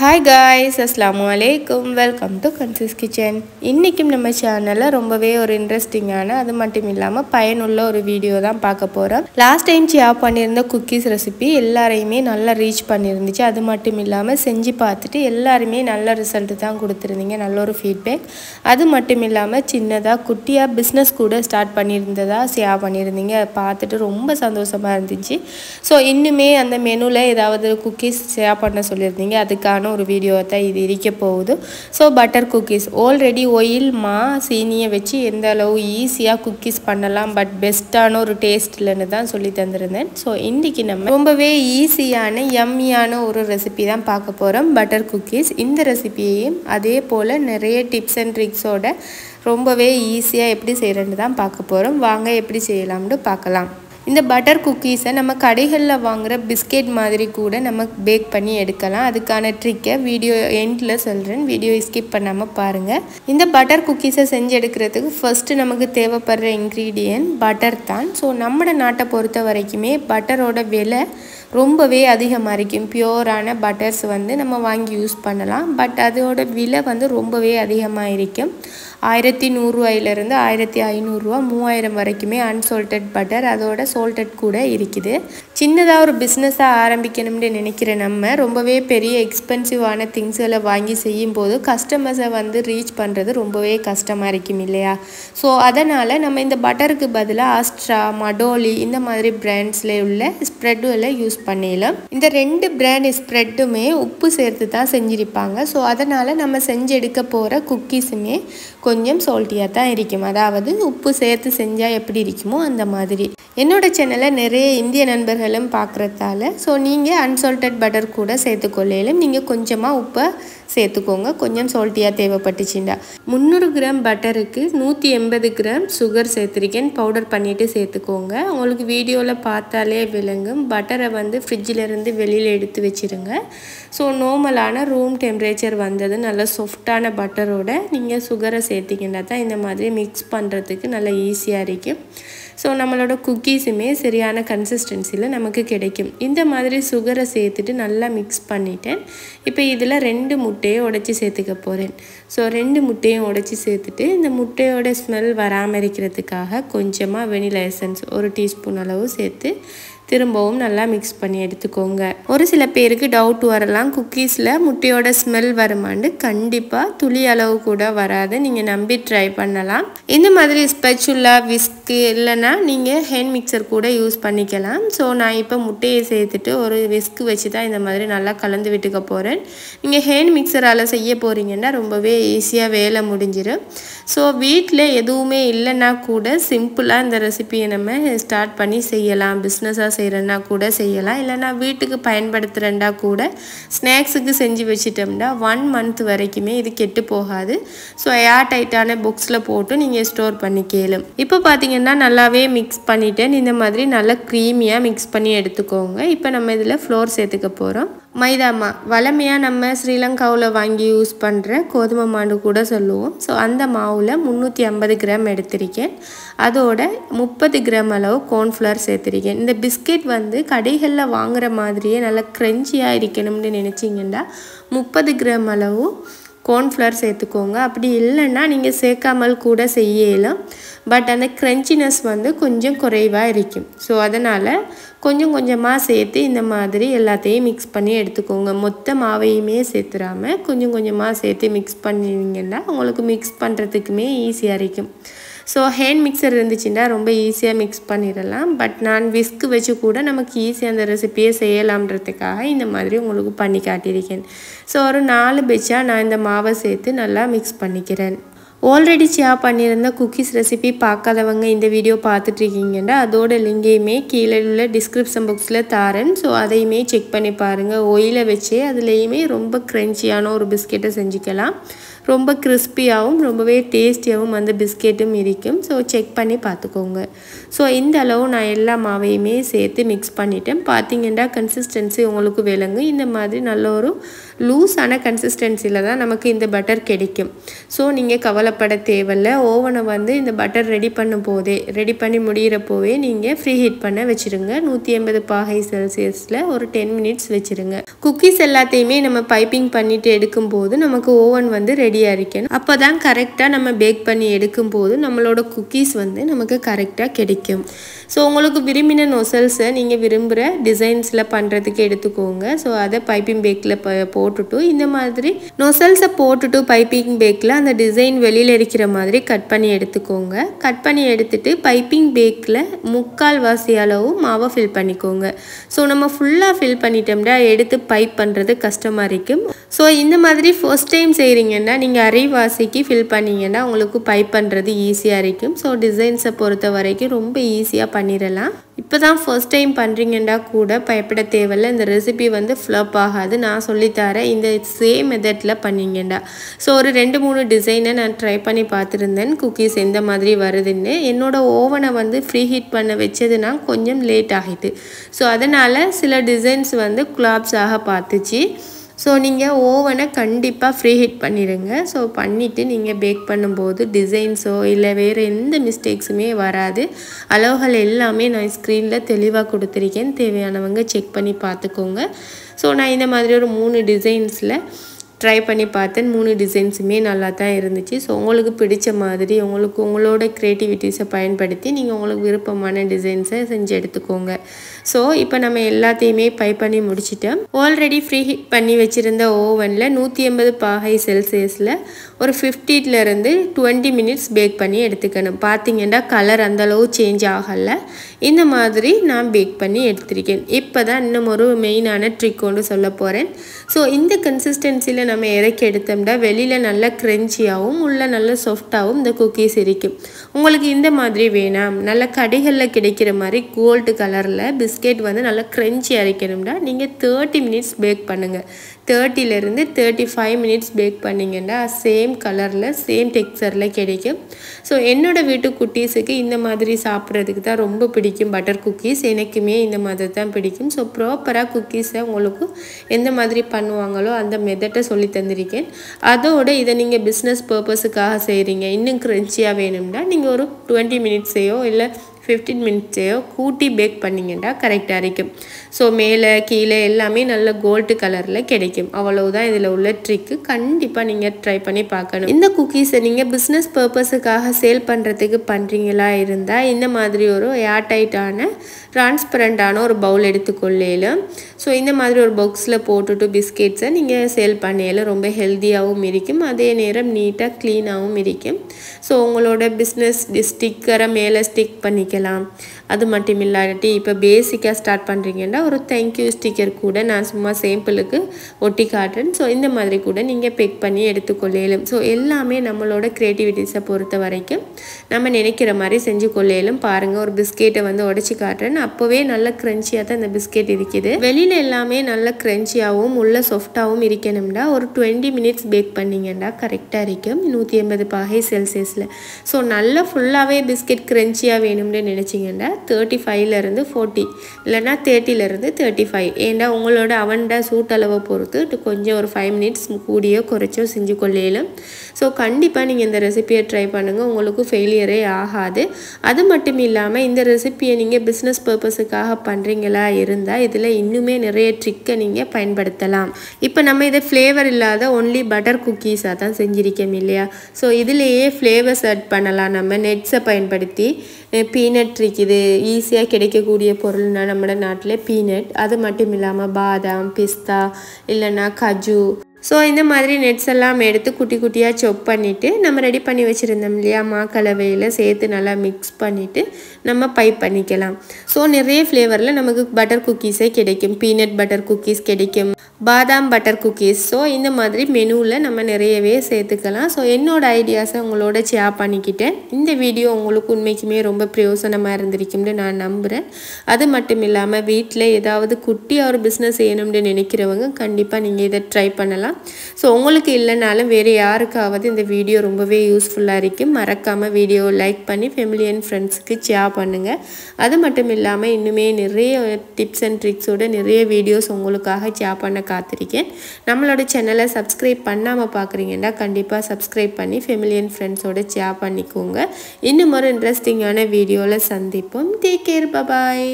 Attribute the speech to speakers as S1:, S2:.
S1: Hi guys அஸ்லாமு அலைக்கும் welcome to கன்சிஸ் kitchen இன்றைக்கும் நம்ம சேனலில் ரொம்பவே ஒரு இன்ட்ரெஸ்டிங்கான அது மட்டும் இல்லாமல் பயனுள்ள ஒரு வீடியோ தான் பார்க்க போகிறோம் லாஸ்ட் டைம் ஷேர் பண்ணியிருந்த குக்கீஸ் ரெசிபி எல்லாரையுமே நல்லா ரீச் பண்ணியிருந்துச்சு. அது மட்டும் இல்லாமல் செஞ்சு பார்த்துட்டு எல்லாருமே நல்ல ரிசல்ட் தான் கொடுத்துருந்தீங்க நல்ல ஒரு ஃபீட்பேக் அது மட்டும் இல்லாமல் சின்னதாக குட்டியாக பிஸ்னஸ் கூட ஸ்டார்ட் பண்ணியிருந்ததாக ஷேர் பண்ணியிருந்தீங்க. அதை பார்த்துட்டு ரொம்ப சந்தோஷமாக இருந்துச்சு. ஸோ இன்னுமே அந்த மெனுவில் ஏதாவது குக்கீஸ் ஷேர் பண்ண சொல்லியிருந்தீங்க. அதுக்கான ஒரு வீடியோ தான் இது இருக்க போகுது. So butter cookies already oil மா சீனியை வச்சு எந்த அளவு ஈஸியாக குக்கீஸ் பண்ணலாம் பட் பெஸ்ட்டான ஒரு டேஸ்ட்லன்னு தான் சொல்லி தந்திருந்தேன். ஸோ இன்றைக்கி நம்ம ரொம்பவே ஈஸியான எம்மியான ஒரு ரெசிபி தான் பார்க்க போகிறோம் பட்டர் குக்கீஸ் இந்த ரெசிபியையும் அதே போல் நிறைய டிப்ஸ் அண்ட் ட்ரிக்ஸோட ரொம்பவே ஈஸியாக எப்படி செய்கிறேன்னு தான் பார்க்க போகிறோம் வாங்க எப்படி செய்யலாம்னு பார்க்கலாம். இந்த பட்டர் குக்கீஸை நம்ம கடைகளில் வாங்குகிற பிஸ்கெட் மாதிரி கூட நம்ம பேக் பண்ணி எடுக்கலாம். அதுக்கான ட்ரிக்கை வீடியோ எண்டில் சொல்கிறேன் வீடியோ ஸ்கிப் பண்ணாமல் பாருங்கள் இந்த பட்டர் குக்கீஸை செஞ்சு எடுக்கிறதுக்கு ஃபஸ்ட்டு நமக்கு தேவைப்படுற இன்க்ரீடியன்ட் பட்டர் தான். ஸோ நம்ம நாட்டை பொறுத்த வரைக்குமே பட்டரோட விலை ரொம்பவே அதிகமாக இருக்கும். பியோரான பட்டர்ஸ் வந்து நம்ம வாங்கி யூஸ் பண்ணலாம். பட் அதோட விலை வந்து ரொம்பவே அதிகமாக இருக்கும். ஆயிரத்தி நூறுரூவாயிலேருந்து ஆயிரத்தி ஐநூறுரூவா மூவாயிரம் வரைக்குமே அன்சோல்டட் பட்டர் அதோட சோல்டட் கூட இருக்குது. சின்னதாக ஒரு பிஸ்னஸாக ஆரம்பிக்கணும்னு நினைக்கிற நம்ம ரொம்பவே பெரிய எக்ஸ்பென்சிவான திங்ஸ்களை வாங்கி செய்யும் போது கஸ்டமர்ஸை வந்து ரீச் பண்ணுறது ரொம்பவே கஷ்டமாக இருக்கும் இல்லையா? ஸோ அதனால் நம்ம இந்த பட்டருக்கு பதிலாக ஆஸ்ட்ரா மடோலி இந்த மாதிரி பிராண்ட்ஸில் உள்ள ஸ்ப்ரெட்டுகளை யூஸ் பண்ணிடலாம். இந்த ரெண்டு பிராண்ட் ஸ்ப்ரெட்டுமே உப்பு சேர்த்து தான் செஞ்சிருப்பாங்க. ஸோ அதனால் நம்ம செஞ்சு எடுக்க போகிற குக்கீஸுமே கொஞ்சம் சால்ட்டியாக தான் இருக்கும். அதாவது உப்பு சேர்த்து செஞ்சால் எப்படி இருக்குமோ அந்த மாதிரி. என்னோடய சேனலை நிறைய இந்திய நண்பர்களும் பார்க்குறதால ஸோ நீங்கள் அன்சால்டட் பட்டர் கூட சேர்த்துக்கொள்ளையிலும் நீங்கள் கொஞ்சமாக உப்பை சேர்த்துக்கோங்க. கொஞ்சம் சால்ட்டியாக தேவைப்பட்டுச்சுண்டா முந்நூறு கிராம் பட்டருக்கு நூற்றி எண்பது கிராம் சுகர் சேர்த்துருக்கேன். பவுடர் பண்ணிவிட்டு சேர்த்துக்கோங்க. உங்களுக்கு வீடியோவில் பார்த்தாலே விளங்கும். பட்டரை வந்து ஃப்ரிட்ஜிலேருந்து வெளியில் எடுத்து வச்சுருங்க. ஸோ நார்மலான ரூம் டெம்பரேச்சர் வந்தது. நல்ல சாஃப்டான பட்டரோட நீங்கள் சுகரை சேர்த்திங்கன்னா தான் இந்த மாதிரி மிக்ஸ் பண்ணுறதுக்கு நல்லா ஈஸியாக இருக்கும் ஸோ நம்மளோட குக்கீஸுமே சரியான கன்சிஸ்டன்சியில் நமக்கு கிடைக்கும். இந்த மாதிரி சுகரை சேர்த்துட்டு நல்லா மிக்ஸ் பண்ணிட்டேன் இப்போ இதில் ரெண்டு முட்டையை உடச்சி சேர்த்துக்க போகிறேன் ஸோ ரெண்டு முட்டையும் உடச்சி சேர்த்துட்டு இந்த முட்டையோட ஸ்மெல் வராமல் இருக்கிறதுக்காக கொஞ்சமாக வெனிலா எசன்ஸ் ஒரு டீஸ்பூன் அளவு சேர்த்து திரும்பவும் நல்லா மிக்ஸ் பண்ணி எடுத்துக்கோங்க. ஒரு சில பேருக்கு டவுட் வரலாம் குக்கீஸில் முட்டையோட ஸ்மெல் வருமாண்டு கண்டிப்பாக துளி அளவு கூட வராது. நீங்கள் நம்பி ட்ரை பண்ணலாம். இந்த மாதிரி ஸ்பெச்சுல்லா விஸ்க் இல்லைன்னா நீங்கள் ஹேண்ட் மிக்சர் கூட யூஸ் பண்ணிக்கலாம். ஸோ நான் இப்போ முட்டையை சேர்த்துட்டு ஒரு விஸ்க்கு வச்சு தான் இந்த மாதிரி நல்லா கலந்து விட்டுக்க போகிறேன் நீங்கள் ஹேண்ட் மிக்சரால் செய்ய போகிறீங்கன்னா ரொம்பவே ஈஸியாக வேலை முடிஞ்சிடும் ஸோ வீட்டில் எதுவுமே இல்லைன்னா கூட சிம்பிளாக இந்த ரெசிபியை நம்ம ஸ்டார்ட் பண்ணி செய்யலாம். பிஸ்னஸாக செய்கிறேன்னா கூட செய்யலாம். இல்லைனா வீட்டுக்கு பயன்படுத்துகிறேன்னா கூட ஸ்நாக்ஸுக்கு செஞ்சு வச்சிட்டோம்னா ஒன் மந்த் வரைக்குமே இது கெட்டு போகாது. ஸோ ஏர் டைட்டான புக்ஸில் போட்டு நீங்கள் ஸ்டோர் பண்ணி இப்போ பார்த்தீங்கன்னா நல்லாவே மிக்ஸ் பண்ணிட்டேன் இந்த மாதிரி நல்லா க்ரீமியாக மிக்ஸ் பண்ணி எடுத்துக்கோங்க. இப்போ நம்ம இதில் ஃப்ளோர் சேர்த்துக்க போகிறோம் மைதாமா வளமையாக நம்ம ஸ்ரீலங்காவில் வாங்கி யூஸ் பண்ணுற கோதுமை மாண்டு கூட சொல்லுவோம். ஸோ அந்த மாவில் முந்நூற்றி ஐம்பது கிராம் எடுத்திருக்கேன். அதோட முப்பது கிராம் அளவு கோர்ன்ஃப்ளவர் சேர்த்துருக்கேன். இந்த பிஸ்கெட் வந்து கடைகளில் வாங்குகிற மாதிரியே நல்லா க்ரன்ச்சியாக இருக்கணும்னு நினச்சிங்கன்னா முப்பது கிராம் அளவு கோர்ன்ஃப்ளவர் சேர்த்துக்கோங்க. அப்படி இல்லைன்னா நீங்கள் சேர்க்காமல் கூட செய்யலாம். பட் அந்த க்ரன்ச்சினஸ் வந்து கொஞ்சம் குறைவாக இருக்கும். ஸோ அதனால் கொஞ்சம் கொஞ்சமாக சேர்த்து இந்த மாதிரி எல்லாத்தையும் மிக்ஸ் பண்ணி எடுத்துக்கோங்க. மொத்த மாவையுமே சேர்த்துறாமல் கொஞ்சம் கொஞ்சமாக சேர்த்து மிக்ஸ் பண்ணிங்கன்னா உங்களுக்கு மிக்ஸ் பண்ணுறதுக்குமே ஈஸியாக இருக்கும். ஸோ ஹேண்ட் மிக்சர் இருந்துச்சுன்னா ரொம்ப ஈஸியாக மிக்ஸ் பண்ணிடலாம். பட் நான் விஸ்க்கு வச்சு கூட நமக்கு ஈஸியாக அந்த ரெசிப்பியை செய்யலாம்ன்றதுக்காக இந்த மாதிரி உங்களுக்கு பண்ணி காட்டியிருக்கேன். ஸோ ஒரு நாலு பெச்சாக நான் இந்த மாவை சேர்த்து நல்லா மிக்ஸ் பண்ணிக்கிறேன். ஆல்ரெடி ஷேர் பண்ணியிருந்த குக்கீஸ் ரெசிபி பார்க்காதவங்க இந்த வீடியோ பார்த்துட்ருக்கீங்கன்னா அதோட லிங்கையுமே கீழே உள்ள டிஸ்கிரிப்ஷன் பாக்ஸில் தாரேன். ஸோ அதையுமே செக் பண்ணி பாருங்கள் ஒயிலை வச்சு அதுலேயுமே ரொம்ப க்ரன்ச்சியான ஒரு பிஸ்கெட்டை செஞ்சுக்கலாம். ரொம்ப கிறிஸ்பியாகவும் ரொம்பவே டேஸ்டியாகவும் அந்த பிஸ்கெட்டும் இருக்கும். ஸோ செக் பண்ணி பார்த்துக்கோங்க. ஸோ இந்த அளவு நான் எல்லா மாவையுமே சேர்த்து மிக்ஸ் பண்ணிட்டேன். பார்த்தீங்கன்னா கன்சிஸ்டன்சி உங்களுக்கு விளங்கும். இந்த மாதிரி நல்ல ஒரு லூஸான கன்சிஸ்டன்சியில் தான் நமக்கு இந்த பட்டர் கிடைக்கும். ஸோ நீங்கள் கவலைப்பட தேவையில்ல. ஓவனை வந்து இந்த பட்டர் ரெடி பண்ணும் போதே ரெடி பண்ணி முடிகிறப்போவே நீங்கள் ஃப்ரீ ஹீட் பண்ண வச்சுருங்க. நூற்றி எண்பது பாகை செல்சியஸில் ஒரு டென் மினிட்ஸ் வச்சுருங்க. குக்கீஸ் எல்லாத்தையுமே நம்ம பைப்பிங் பண்ணிட்டு எடுக்கும்போது நமக்கு ஓவன் வந்து ரெடியாக இருக்கணும். அப்போ தான் கரெக்டாக நம்ம பேக் பண்ணி எடுக்கும்போது நம்மளோட குக்கீஸ் வந்து நமக்கு கரெக்டாக கிடைக்கும். ஸோ உங்களுக்கு விரும்பின நொசல்ஸை நீங்கள் விரும்புகிற டிசைன்ஸில் பண்ணுறதுக்கு எடுத்துக்கோங்க. ஸோ அதை பைப்பிங் பேக்கில் ப போட்டுட்டு இந்த மாதிரி நொசல்ஸை போட்டுட்டு பைப்பிங் பேக்கில் அந்த டிசைன் வெளியில் இருக்கிற மாதிரி கட் பண்ணி எடுத்துக்கோங்க. கட் பண்ணி எடுத்துட்டு பைப்பிங் பேக்கில் முக்கால் வாசி அளவு மாவை ஃபில் பண்ணிக்கோங்க. ஸோ நம்ம ஃபுல்லாக ஃபில் பண்ணிட்டோம்னா எடுத்து பைப் பண்ணுறது கஷ்டமாக இருக்கும். ஸோ இந்த மாதிரி ஃபர்ஸ்ட் டைம் செய்கிறீங்கன்னா நீங்கள் அரைவாசிக்கு ஃபில் பண்ணிங்கன்னா உங்களுக்கு பைப் பண்ணுறது ஈஸியாக இருக்கும். ஸோ டிசைன்ஸை பொறுத்த வரைக்கும் ரொம்ப ரொம்ப ஈஸியாக பண்ணிடலாம் இப்போ தான் ஃபர்ஸ்ட் டைம் பண்ணுறீங்கன்னா கூட பயப்பட தேவையில்ல. இந்த ரெசிபி வந்து ஃப்ளப் ஆகாது. நான் சொல்லித்தரேன். இந்த சேம் மெத்தடில் பண்ணிங்கண்டா ஸோ ஒரு ரெண்டு மூணு டிசைனை நான் ட்ரை பண்ணி பார்த்துருந்தேன். குக்கீஸ் எந்த மாதிரி வருதுன்னு. என்னோடய ஓவனை வந்து ஃப்ரீ ஹீட் பண்ண வச்சதுன்னா கொஞ்சம் லேட் ஆகிட்டு. ஸோ அதனால் சில டிசைன்ஸ் வந்து குலாப்ஸ் ஆக பார்த்துச்சு. ஸோ நீங்கள் ஓவனை கண்டிப்பாக ஃப்ரீ ஹீட் பண்ணிடுங்க ஸோ பண்ணிவிட்டு நீங்கள் பேக் பண்ணும்போது டிசைன்ஸோ இல்லை வேறு எந்த மிஸ்டேக்ஸுமே வராது. அளவுகள் எல்லாமே நான் ஸ்க்ரீனில் தெளிவாக கொடுத்துருக்கேன். தேவையானவங்க செக் பண்ணி பார்த்துக்கோங்க. ஸோ நான் இந்த மாதிரி ஒரு மூணு டிசைன்ஸில் ட்ரை பண்ணி பார்த்தேன். மூணு டிசைன்ஸுமே நல்லா தான் இருந்துச்சு. ஸோ உங்களுக்கு பிடிச்ச மாதிரி உங்களுக்கு உங்களோட க்ரியேட்டிவிட்டிஸை பயன்படுத்தி நீங்கள் உங்களுக்கு விருப்பமான டிசைன்ஸை செஞ்சு எடுத்துக்கோங்க. ஸோ இப்போ நம்ம எல்லாத்தையுமே பை பண்ணி முடிச்சிட்டோம் ஆல்ரெடி ஃப்ரீ ஹீட் பண்ணி வச்சுருந்த ஓவனில் நூற்றி எண்பது பாகை செல்சியஸில் ஒரு ஃபிஃப்டிலேருந்து டுவெண்ட்டி மினிட்ஸ் பேக் பண்ணி எடுத்துக்கணும். பார்த்தீங்கன்னா கலர் அந்தளவு சேஞ்ச் ஆகலை. இந்த மாதிரி நான் பேக் பண்ணி எடுத்திருக்கேன். இப்போ தான் இன்னும் ஒரு மெயினான ட்ரிக் ஒன்று சொல்ல போகிறேன் ஸோ இந்த கன்சிஸ்டன்சியில் நம்ம இறக்கி எடுத்தோம்னா வெளியில் நல்லா க்ரென்ச்சியாகவும் உள்ள நல்ல சாஃப்டாகவும் இந்த குக்கீஸ் இருக்கும் உங்களுக்கு இந்த மாதிரி வேணாம். நல்ல கடைகளில் கிடைக்கிற மாதிரி கோல்டு கலரில் பிஸ்கெட் வந்து நல்லா க்ரன்ச்சி அரைக்கணும்னா நீங்கள் தேர்ட்டி மினிட்ஸ் பேக் பண்ணுங்கள் தேர்ட்டிலேருந்து தேர்ட்டி ஃபைவ் மினிட்ஸ் பேக் பண்ணிங்கன்னா சேம் கலரில் சேம் டெக்ஸ்சரில் கிடைக்கும். ஸோ என்னோடய வீட்டு குட்டீஸுக்கு இந்த மாதிரி சாப்பிட்றதுக்கு தான் ரொம்ப பிடிக்கும். பட்டர் குக்கீஸ் எனக்குமே இந்த மாதிரி தான் பிடிக்கும். ஸோ ப்ராப்பராக குக்கீஸை உங்களுக்கு எந்த மாதிரி பண்ணுவாங்களோ அந்த மெத்தட்டை சொல்லி தந்திருக்கேன். அதோட இதை நீங்கள் பிஸ்னஸ் பர்பஸுக்காக செய்கிறீங்க இன்னும் க்ரன்ச்சியாக வேணும்னா நீங்கள் ஒரு டுவெண்ட்டி மினிட்ஸையோ இல்லை ஃபிஃப்டீன் மினிட்ஸையோ கூட்டி பேக் பண்ணிங்கன்னா கரெக்டாக இருக்கும் ஸோ மேலே கீழே எல்லாமே நல்ல கோல்டு கலரில் கிடைக்கும். அவ்வளவுதான் இதில் உள்ள ட்ரிக்கு கண்டிப்பாக நீங்கள் ட்ரை பண்ணி பார்க்கணும். இந்த குக்கீஸை நீங்கள் பிஸ்னஸ் பர்பஸுக்காக சேல் பண்ணுறதுக்கு பண்ணுறீங்களா இருந்தால் இந்த மாதிரி ஒரு ஏர்டைட்டான டிரான்ஸ்பரண்டான ஒரு பவுல் எடுத்துக்கொள்ளையிலும் ஸோ இந்த மாதிரி ஒரு பாக்ஸில் போட்டுட்டு பிஸ்கெட்ஸை நீங்கள் சேல் பண்ணையில் ரொம்ப ஹெல்த்தியாகவும் இருக்கும். அதே நேரம் நீட்டாக க்ளீனாகவும் இருக்கும். ஸோ உங்களோட பிஸ்னஸ் ஸ்டிக்கரை மேலே ஸ்டிக் பண்ணி பண்ணிக்கலாம் அது மட்டும் இல்லாட்டி இப்போ பேசிக்காக ஸ்டார்ட் பண்ணுறீங்கன்னா ஒரு தேங்க்யூ ஸ்டிக்கர் கூட நான் சும்மா சேம்பிளுக்கு ஒட்டி காட்டுறேன். ஸோ இந்த மாதிரி கூட நீங்கள் பிக் பண்ணி எடுத்துக்கொள்ளையிலும் ஸோ எல்லாமே நம்மளோட க்ரியேட்டிவிட்டிஸை பொறுத்த வரைக்கும் நம்ம நினைக்கிற மாதிரி செஞ்சு கொள்ளையிலும் பாருங்கள் ஒரு பிஸ்கெட்டை வந்து உடச்சி காட்டுறேன். அப்போவே நல்ல க்ரன்ச்சியாக தான் இந்த பிஸ்கெட் இருக்குது. வெளியில் எல்லாமே நல்ல க்ரன்ச்சியாகவும் உள்ள சாஃப்டாகவும் இருக்கணும்டா ஒரு டுவெண்ட்டி மினிட்ஸ் பேக் பண்ணிங்கன்னா கரெக்டாக இருக்கும். நூற்றி ஐம்பது பாகை செல்சியஸில் ஸோ நல்லா ஃபுல்லாகவே பிஸ்கெட் க்ரன்ச்சியாக வேணும்னு நினச்சிங்கன்னா தேர்ட்டி ஃபைவ்லேருந்து ஃபோர்ட்டி இல்லைனா தேர்ட்டிலேருந்து தேர்ட்டி ஃபைவ் ஏன்னா உங்களோட அவன்ட சூட்டளவை பொறுத்து கொஞ்சம் ஒரு ஃபைவ் மினிட்ஸ் கூடியோ குறைச்சோ செஞ்சு கொள்ளையிலும் ஸோ கண்டிப்பாக நீங்கள் இந்த ரெசிபியை ட்ரை பண்ணுங்கள் உங்களுக்கு ஃபெயிலியரே ஆகாது. அது மட்டும் இல்லாமல் இந்த ரெசிபியை நீங்கள் பிஸ்னஸ் பர்பஸுக்காக பண்ணுறீங்களா இருந்தால் இதில் இன்னுமே நிறைய ட்ரிக்கை நீங்கள் பயன்படுத்தலாம். இப்போ நம்ம இதை ஃப்ளேவர் இல்லாத ஒன்லி பட்டர் குக்கீஸாக தான் செஞ்சிருக்கோம் இல்லையா? ஸோ இதுலேயே ஃப்ளேவர்ஸ் ஆட் பண்ணலாம். நம்ம நெட்ஸை பயன்படுத்தி பீனட் இருக்குது. ஈஸியாக கிடைக்கக்கூடிய பொருள்னா நம்ம நாட்டில் பீனட் அது மட்டும் இல்லாமல் பாதாம் பிஸ்தா இல்லைன்னா கஜு. ஸோ இந்த மாதிரி நெட்ஸ் எல்லாம் எடுத்து குட்டி குட்டியாக சொப் பண்ணிவிட்டு நம்ம ரெடி பண்ணி வச்சுருந்தோம் இல்லையா? மாக்கலவையில் சேர்த்து நல்லா மிக்ஸ் பண்ணிவிட்டு நம்ம பை பண்ணிக்கலாம். ஸோ நிறைய ஃப்ளேவரில் நமக்கு பட்டர் குக்கீஸே கிடைக்கும். பீனட் பட்டர் குக்கீஸ் கிடைக்கும். பாதாம் பட்டர் குக்கீஸ். ஸோ இந்த மாதிரி மெனுவில் நம்ம நிறையவே சேர்த்துக்கலாம். ஸோ என்னோடய ஐடியாஸை உங்களோட ஷேர் பண்ணிக்கிட்டேன். இந்த வீடியோ உங்களுக்கு உண்மைக்குமே ரொம்ப பிரயோசனமாக இருந்திருக்கும்னு நான் நம்புகிறேன் அது மட்டும் இல்லாமல் வீட்டில் ஏதாவது குட்டியாக ஒரு பிஸ்னஸ் செய்யணும்னு நினைக்கிறவங்க கண்டிப்பாக நீங்கள் இதை ட்ரை பண்ணலாம். ஸோ உங்களுக்கு இல்லைனாலும் வேறு யாருக்காவது இந்த வீடியோ ரொம்பவே யூஸ்ஃபுல்லாக இருக்கும். மறக்காமல் வீடியோ லைக் பண்ணி ஃபேமிலி அண்ட் ஃப்ரெண்ட்ஸுக்கு ஷேர் பண்ணுங்கள் அது மட்டும் இல்லாமல் இன்னுமே நிறைய டிப்ஸ் அண்ட் ட்ரிக்ஸோட நிறைய வீடியோஸ் உங்களுக்காக ஷேர் பண்ண காத்திருக்கேன். நம்மளோட சேனலை சப்ஸ்கிரைப் பண்ணாமல் பார்க்குறீங்கன்னா கண்டிப்பாக சப்ஸ்கிரைப் பண்ணி ஃபெமிலியன் ஃப்ரெண்ட்ஸோடு ஃப்ரெண்ட்ஸோட ஷேர் பண்ணிக்கோங்க. இன்னும் ஒரு இன்ட்ரெஸ்டிங்கான வீடியோவில் சந்திப்போம். Take care bye bye